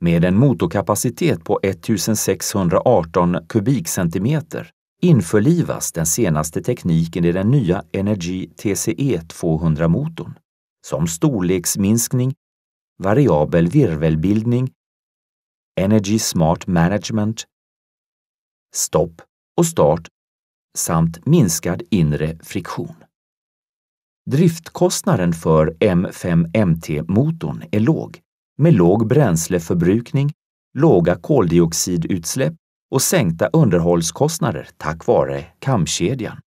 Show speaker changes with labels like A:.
A: Med en motorkapacitet på 1618 kubikcentimeter införlivas den senaste tekniken i den nya Energy TCE 200-motorn, som storleksminskning, variabel virvelbildning, Energy Smart Management, stopp och start samt minskad inre friktion. Driftkostnaden för M5MT-motorn är låg, med låg bränsleförbrukning, låga koldioxidutsläpp och sänkta underhållskostnader tack vare kamkedjan.